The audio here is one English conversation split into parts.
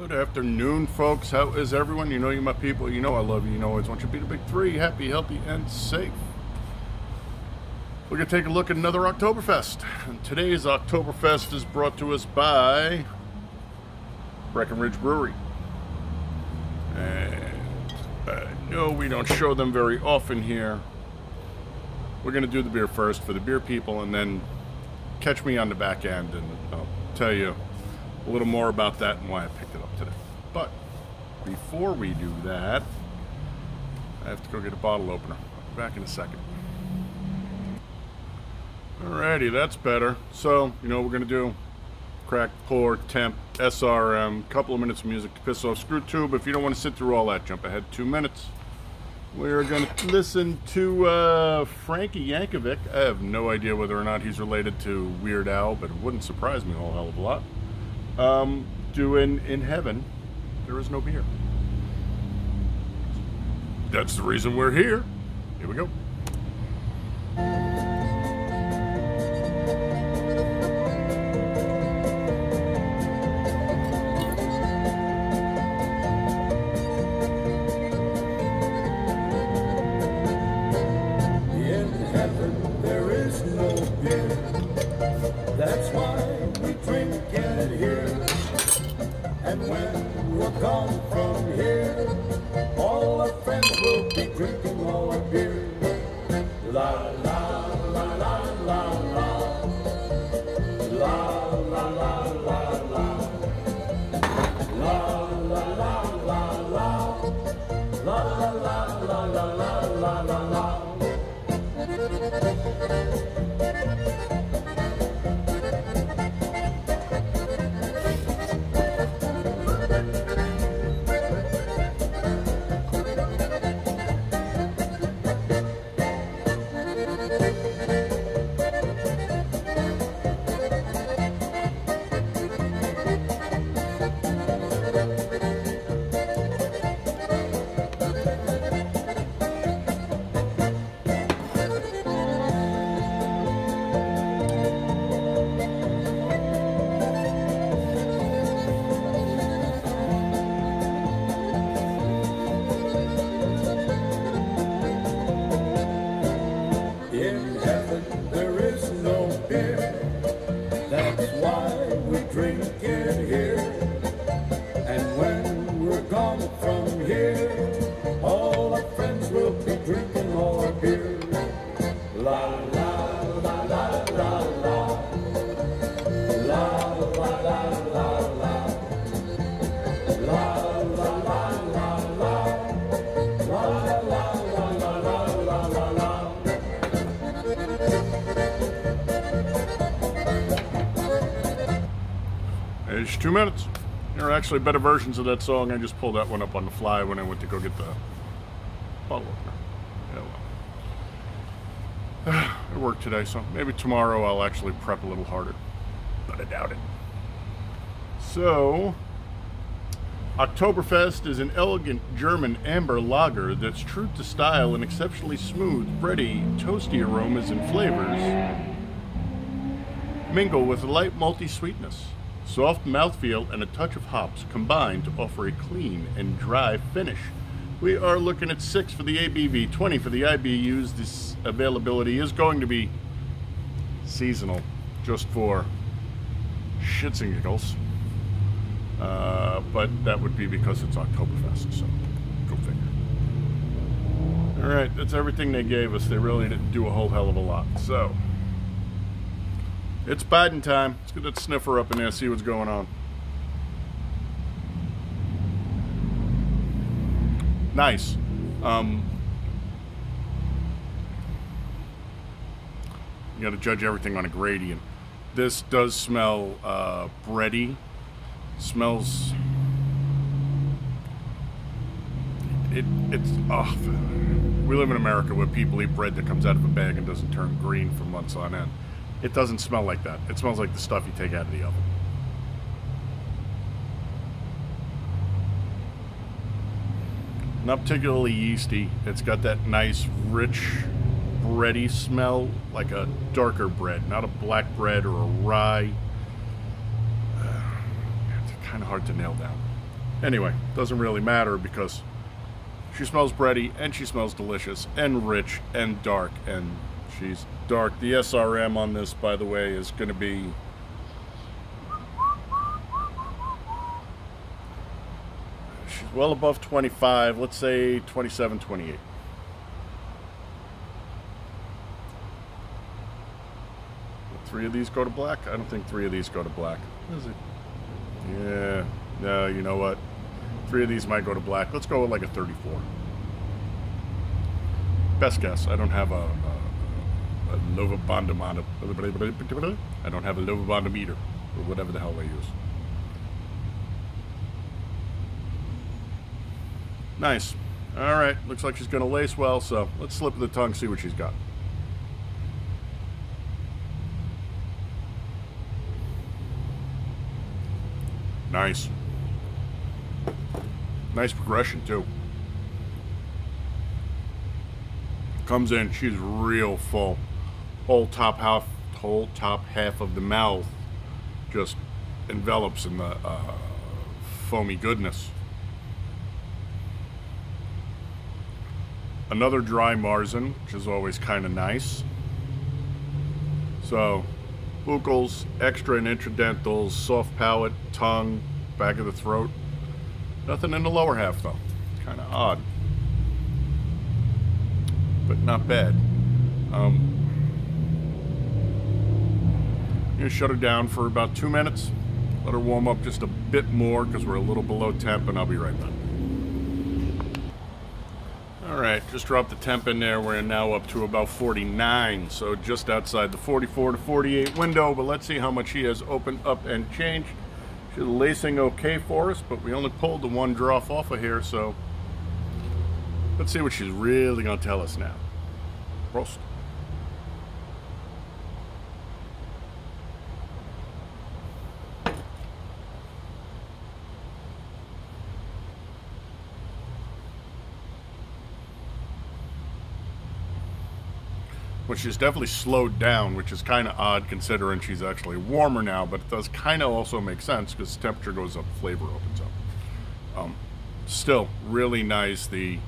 Good afternoon, folks. How is everyone? You know you my people. You know I love you. You know I always want you to be the big three. Happy, healthy, and safe. We're going to take a look at another Oktoberfest. And today's Oktoberfest is brought to us by Breckenridge Brewery. And uh, no, we don't show them very often here. We're going to do the beer first for the beer people and then catch me on the back end and I'll tell you a little more about that and why I picked. But before we do that, I have to go get a bottle opener. I'll be back in a second. Alrighty, that's better. So, you know we're going to do? Crack, pour, temp, SRM, couple of minutes of music to piss off screw tube. If you don't want to sit through all that, jump ahead two minutes. We're going to listen to uh, Frankie Yankovic. I have no idea whether or not he's related to Weird Al, but it wouldn't surprise me a whole hell of a lot. Um, doing In Heaven, There Is No Beer. That's the reason we're here. Here we go. It's two minutes. There are actually better versions of that song. I just pulled that one up on the fly when I went to go get the bottle opener. Yeah, well. I work today, so maybe tomorrow I'll actually prep a little harder. But I doubt it. So, Oktoberfest is an elegant German amber lager that's true to style and exceptionally smooth, bready, toasty aromas and flavors mingle with light malty sweetness. Soft mouthfeel and a touch of hops combine to offer a clean and dry finish. We are looking at 6 for the ABV, 20 for the IBUs. This availability is going to be seasonal, just for shits and giggles. Uh, but that would be because it's Oktoberfest, so go figure. All right, that's everything they gave us. They really didn't do a whole hell of a lot. So, it's Biden time. Let's get that sniffer up in there, see what's going on. Nice. Um, you got to judge everything on a gradient. This does smell uh, bready. Smells. It it's oh, we live in America where people eat bread that comes out of a bag and doesn't turn green for months on end. It doesn't smell like that. It smells like the stuff you take out of the oven. Not particularly yeasty. It's got that nice, rich, bready smell, like a darker bread, not a black bread or a rye. Uh, it's kind of hard to nail down. Anyway, doesn't really matter because she smells bready and she smells delicious and rich and dark and she's dark. The SRM on this, by the way, is going to be she's well above 25. Let's say 27, 28. Three of these go to black? I don't think three of these go to black. Is it? Yeah. No, you know what? Three of these might go to black. Let's go with like a 34. Best guess. I don't have a, a, a. I don't have a Lovibondometer, or whatever the hell they use. Nice. All right. Looks like she's going to lace well, so let's slip the tongue, see what she's got. Nice. Nice progression, too. Comes in, she's real full. Whole top half, whole top half of the mouth just envelops in the uh, foamy goodness. Another dry Marzen, which is always kind of nice. So, buccals, extra and intradentals, soft palate, tongue, back of the throat. Nothing in the lower half though. Kind of odd. But not bad. Um, To shut her down for about two minutes. Let her warm up just a bit more because we're a little below temp and I'll be right back. Alright, just dropped the temp in there. We're now up to about 49, so just outside the 44 to 48 window, but let's see how much she has opened up and changed. She's lacing okay for us, but we only pulled the one drop off of here, so let's see what she's really to tell us now. Prost. Which she's definitely slowed down, which is kind of odd considering she's actually warmer now, but it does kind of also make sense because temperature goes up, flavor opens up. Um, still, really nice. The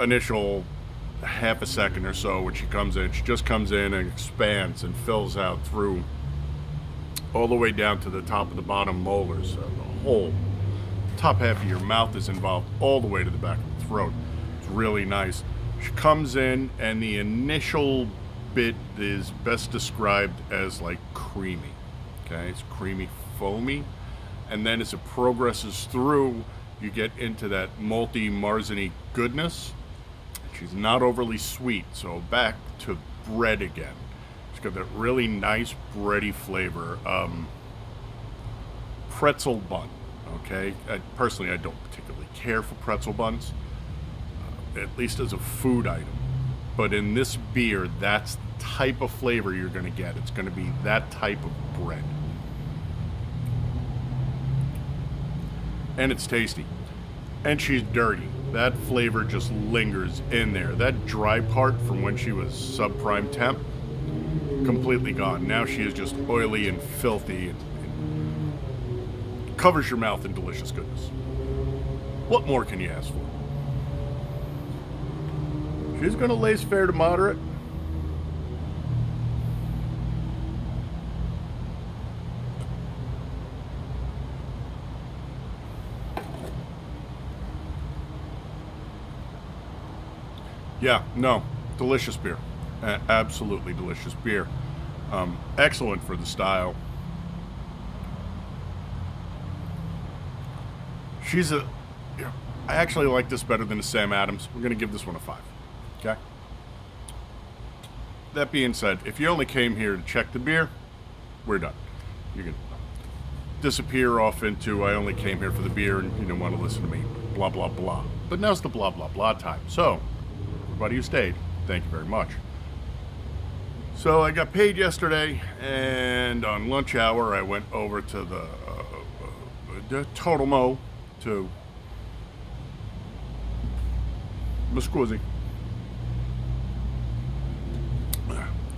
initial half a second or so when she comes in, she just comes in and expands and fills out through all the way down to the top of the bottom molars. So the whole top half of your mouth is involved all the way to the back of the throat. It's really nice. She comes in, and the initial bit is best described as like creamy. Okay, it's creamy, foamy, and then as it progresses through, you get into that malty, marzeny goodness. She's not overly sweet, so back to bread again. She's got that really nice bready flavor. Um, pretzel bun. Okay, I, personally, I don't particularly care for pretzel buns at least as a food item. But in this beer, that's the type of flavor you're going to get. It's going to be that type of bread. And it's tasty. And she's dirty. That flavor just lingers in there. That dry part from when she was subprime temp, completely gone. Now she is just oily and filthy and, and covers your mouth in delicious goodness. What more can you ask for? She's going to lace fair to moderate. Yeah, no, delicious beer. Absolutely delicious beer. Um, excellent for the style. She's a. I actually like this better than the Sam Adams. We're going to give this one a five. Okay. That being said, if you only came here to check the beer, we're done. You can disappear off into I only came here for the beer and you don't want to listen to me, blah blah blah. But now's the blah blah blah time. So, everybody who stayed, thank you very much. So I got paid yesterday, and on lunch hour I went over to the, uh, uh, the Total Mo to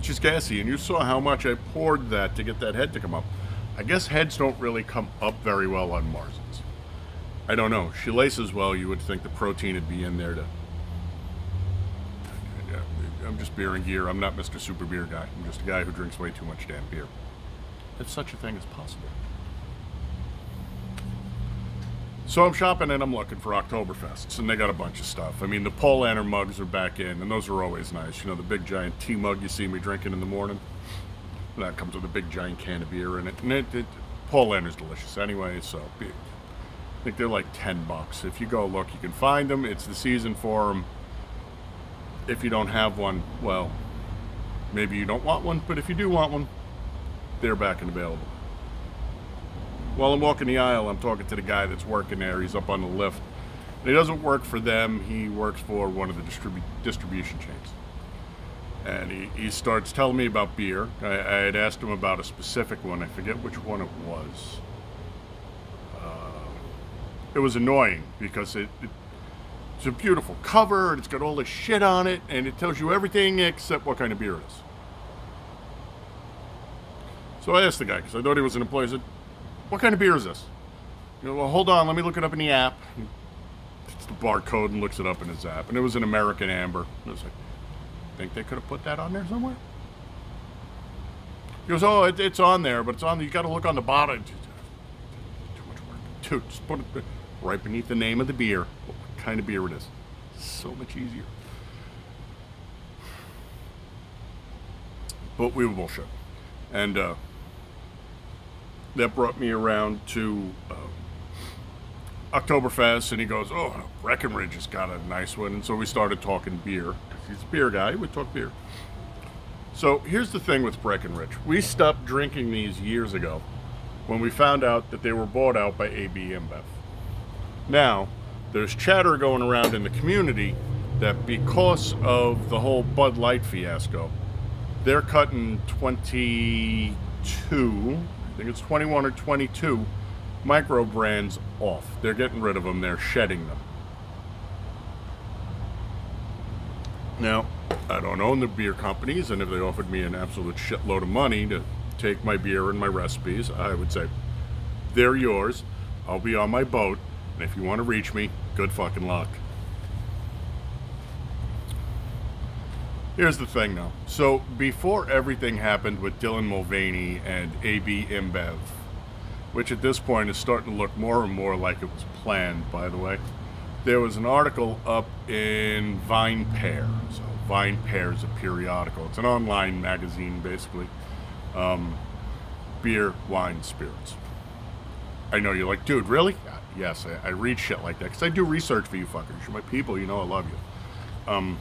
She's gassy, and you saw how much I poured that to get that head to come up. I guess heads don't really come up very well on Marzens. I don't know. She laces well. You would think the protein would be in there to. I'm just beer and gear. I'm not Mr. Super Beer guy. I'm just a guy who drinks way too much damn beer. If such a thing is possible. So I'm shopping and I'm looking for Oktoberfests, and they got a bunch of stuff. I mean, the Paulaner mugs are back in, and those are always nice. You know, the big giant tea mug you see me drinking in the morning. That comes with a big giant can of beer in it, and it, it Paulaner's delicious anyway. So I think they're like ten bucks. If you go look, you can find them. It's the season for them. If you don't have one, well, maybe you don't want one, but if you do want one, they're back and available. While I'm walking the aisle, I'm talking to the guy that's working there. He's up on the lift. And he doesn't work for them. He works for one of the distribu- distribution chains. And he, he starts telling me about beer. I, I had asked him about a specific one. I forget which one it was. Uh, it was annoying because it, it it's a beautiful cover and it's got all this shit on it and it tells you everything except what kind of beer it is. So I asked the guy because I thought he was an employee. I said, "What kind of beer is this?" You know, well, hold on, let me look it up in the app. It's the barcode and looks it up in his app, and it was an American Amber. I was like, "Think they could have put that on there somewhere?" He goes, "Oh, it, it's on there, but it's on. You got to look on the bottom." Too much work. Dude, just put it right beneath the name of the beer. What kind of beer it is. So much easier. But we were bullshit. And uh, that brought me around to uh, Oktoberfest, and he goes, "Oh, Breckenridge has got a nice one." And so we started talking beer. Because he's a beer guy. We talk beer. So here's the thing with Breckenridge: we stopped drinking these years ago when we found out that they were bought out by AB InBev. Now, there's chatter going around in the community that because of the whole Bud Light fiasco, they're cutting 22, I think it's 21 or 22 micro brands off. They're getting rid of them, they're shedding them. Now, I don't own the beer companies, and if they offered me an absolute shitload of money to take my beer and my recipes, I would say, they're yours. I'll be on my boat, and if you want to reach me, good fucking luck. Here's the thing, though. So before everything happened with Dylan Mulvaney and AB InBev, which at this point is starting to look more and more like it was planned, by the way, there was an article up in VinePair. So VinePair is a periodical. It's an online magazine, basically. Um, beer, wine, spirits. I know you're like, dude, really? Yes, I, I read shit like that because I do research for you fuckers. You're my people. You know I love you. Um,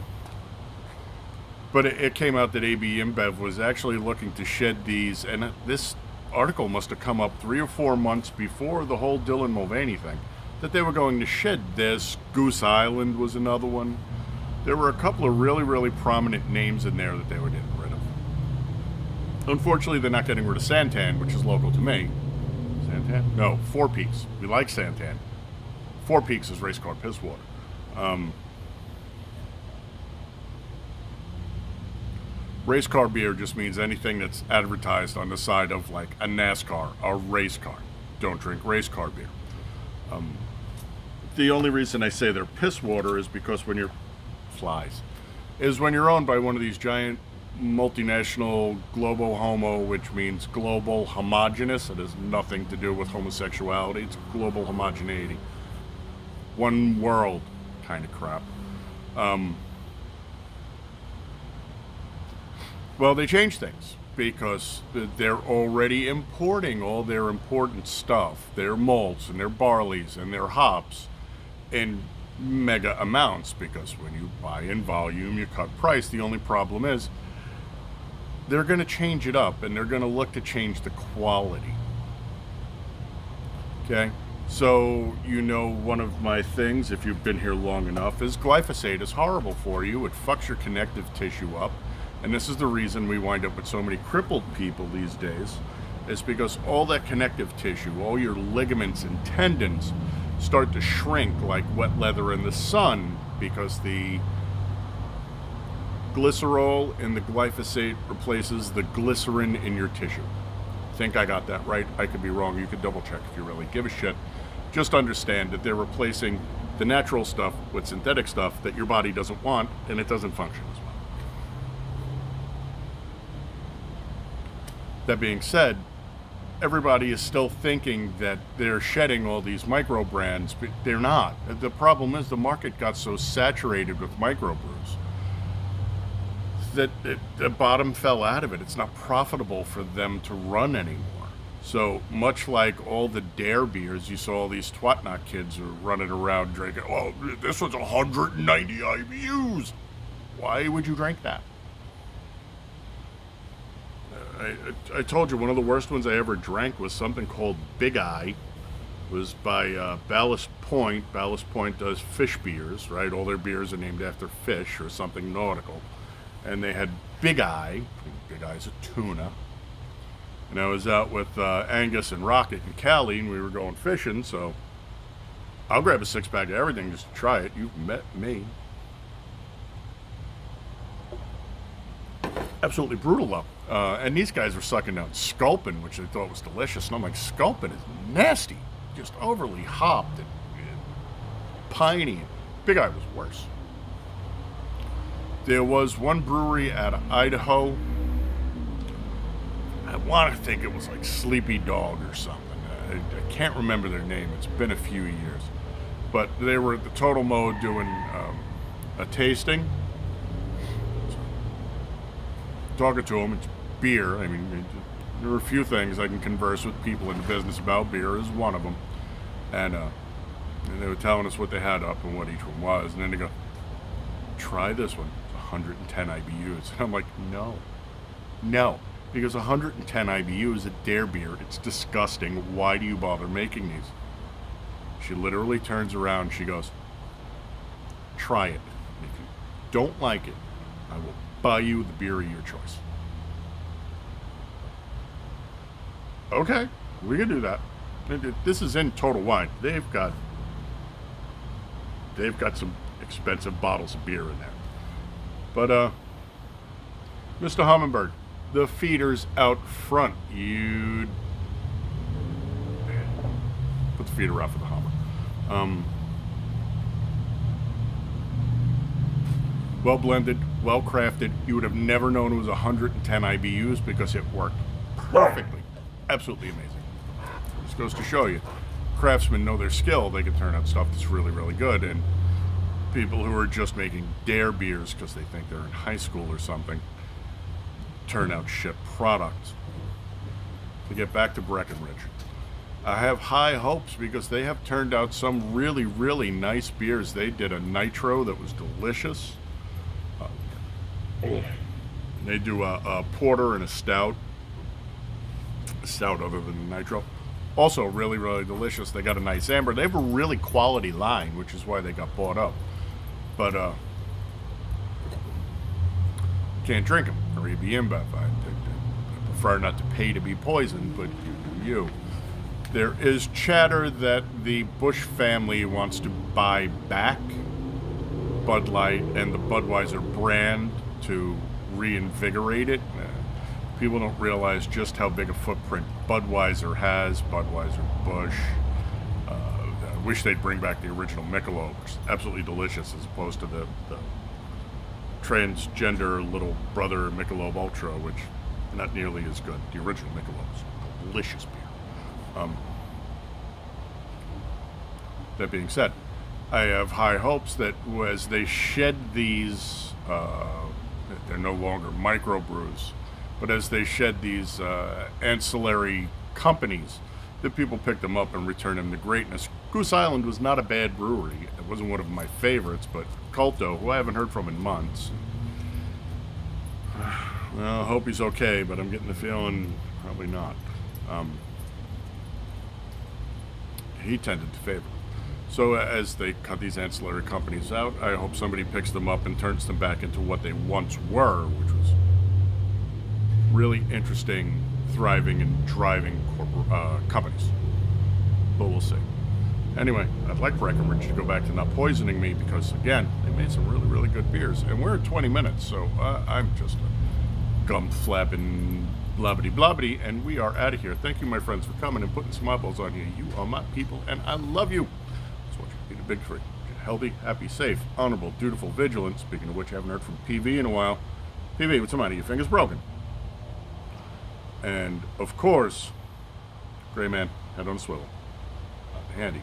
but it, it, came out that AB InBev was actually looking to shed these, and this article must have come up three or four months before the whole Dylan Mulvaney thing, that they were going to shed this. Goose Island was another one. There were a couple of really, really prominent names in there that they were getting rid of. Unfortunately, they're not getting rid of Santan, which is local to me. Santan? No, Four Peaks. We like Santan. Four Peaks is race car piss water. Um, race car beer just means anything that's advertised on the side of like a NASCAR, a race car. Don't drink race car beer. Um, the only reason I say they're piss water is because when you're flies, is when you're owned by one of these giant multinational global homo, which means global homogenous. It has nothing to do with homosexuality. It's global homogeneity. One world kind of crap. Um, well, they change things because they're already importing all their important stuff, their malts and their barleys and their hops in mega amounts because when you buy in volume, you cut price. The only problem is they're going to change it up and they're going to look to change the quality. Okay? So, you know, one of my things, if you've been here long enough, is glyphosate is horrible for you. It fucks your connective tissue up. And this is the reason we wind up with so many crippled people these days, is because all that connective tissue, all your ligaments and tendons start to shrink like wet leather in the sun because the glycerol in the glyphosate replaces the glycerin in your tissue. Think I got that right? I could be wrong. You could double check if you really give a shit. Just understand that they're replacing the natural stuff with synthetic stuff that your body doesn't want and it doesn't function as well. That being said, everybody is still thinking that they're shedding all these micro brands, but they're not. The problem is the market got so saturated with micro microbrews that it, the bottom fell out of it. It's not profitable for them to run anymore. So much like all the dare beers, you saw all these twatnot kids are running around drinking. Oh, this was 190 IBUs. Why would you drink that? I, I told you one of the worst ones I ever drank was something called Big Eye. It was by uh, Ballast Point. Ballast Point does fish beers, right? All their beers are named after fish or something nautical. And they had Big Eye. Big Eye's a tuna. And I was out with uh, Angus and Rocket and Callie, and we were going fishing, so I'll grab a six pack of everything just to try it. You've met me. Absolutely brutal, though. Uh, and these guys were sucking down Sculpin, which I thought was delicious. And I'm like, Sculpin is nasty, just overly hopped and, and piney. Big Eye was worse. There was one brewery out of Idaho. I want to think it was like Sleepy Dog or something. I, I can't remember their name. It's been a few years. But they were at the Total Mode doing um, a tasting. Talking to them, it's beer. I mean, there are a few things I can converse with people in the business about. Beer is one of them. And, uh, and they were telling us what they had up and what each one was. And then they go, try this one. It's 110 IBUs. And I'm like, no. No. Because 110 IBU is a dare beer. It's disgusting. Why do you bother making these? She literally turns around. She goes, try it. If you don't like it, I will buy you the beer of your choice. Okay, we can do that. This is in Total Wine. They've got they've got some expensive bottles of beer in there. But uh Mr. Hummingbird, the feeders out front. You put the feeder out for the Hummer. Um, well blended, well crafted. You would have never known it was 110 IBUs because it worked perfectly. Absolutely amazing. This goes to show you, craftsmen know their skill. They can turn out stuff that's really, really good. And people who are just making dare beers because they think they're in high school or something turn out shit products. To get back to Breckenridge. I have high hopes because they have turned out some really, really nice beers. They did a nitro that was delicious. Oh. They do a, a, porter and a stout. A stout other than the nitro. Also really, really delicious. They got a nice amber. They have a really quality line, which is why they got bought up. But uh, can't drink them or you'd be InBev. I, I prefer not to pay to be poisoned, but you, you. There is chatter that the Busch family wants to buy back Bud Light and the Budweiser brand to reinvigorate it. Uh, people don't realize just how big a footprint Budweiser has. Budweiser Busch. Uh, I wish they'd bring back the original Michelob, which is absolutely delicious, as opposed to the, the transgender little brother Michelob Ultra, which not nearly as good. The original Michelob is delicious beer. Um, that being said, I have high hopes that as they shed these, uh, they're no longer microbrews, but as they shed these uh, ancillary companies, the people pick them up and return them to greatness. Goose Island was not a bad brewery. It wasn't one of my favorites, but Culto, who I haven't heard from in months. Well, I hope he's okay, but I'm getting the feeling probably not. Um, he tended to favor. So as they cut these ancillary companies out, I hope somebody picks them up and turns them back into what they once were, which was really interesting, thriving, and driving uh, companies. But we'll see. Anyway, I'd like Breckenridge to go back to not poisoning me because, again, they made some really, really good beers. And we're at 20 minutes, so uh, I'm just a gum flapping Blobbity blobbity, and we are out of here. Thank you, my friends, for coming and putting some eyeballs on here. You are my people, and I love you. Just want you to be the big. Healthy, happy, safe, honorable, dutiful, vigilant. Speaking of which, I haven't heard from PV in a while. PV, what's the matter? Your finger's broken. And, of course, Gray Man, head on a swivel. Not handy.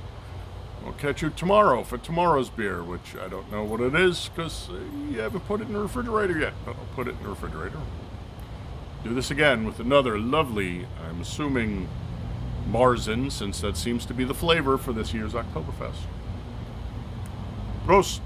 We'll catch you tomorrow for tomorrow's beer, which I don't know what it is because uh, you haven't put it in the refrigerator yet. But I'll put it in the refrigerator. Do this again with another lovely, I'm assuming, Marzen, since that seems to be the flavor for this year's Oktoberfest. Prost!